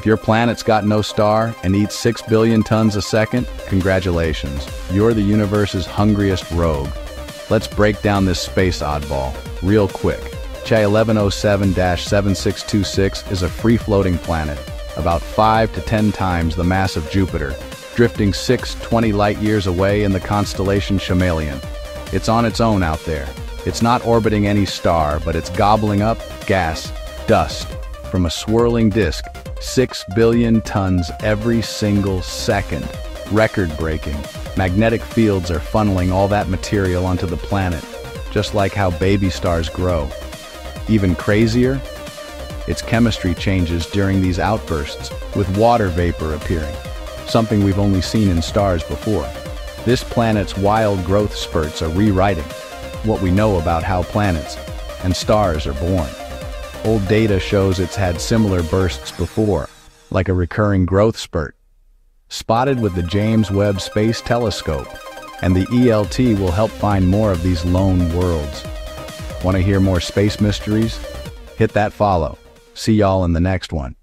If your planet's got no star and eats 6 billion tons a second, congratulations. You're the universe's hungriest rogue. Let's break down this space oddball, real quick. Cha 1107-7626 is a free-floating planet, about 5 to 10 times the mass of Jupiter, drifting 6 20 light-years away in the constellation Chamaeleon. It's on its own out there. It's not orbiting any star, but it's gobbling up gas, dust, from a swirling disk, 6 billion tons every single second. Record-breaking. Magnetic fields are funneling all that material onto the planet, just like how baby stars grow. Even crazier? Its chemistry changes during these outbursts, with water vapor appearing, something we've only seen in stars before. This planet's wild growth spurts are rewriting what we know about how planets and stars are born. Old data shows it's had similar bursts before, like a recurring growth spurt. Spotted with the James Webb Space Telescope, and the ELT will help find more of these lone worlds. Want to hear more space mysteries? Hit that follow. See y'all in the next one.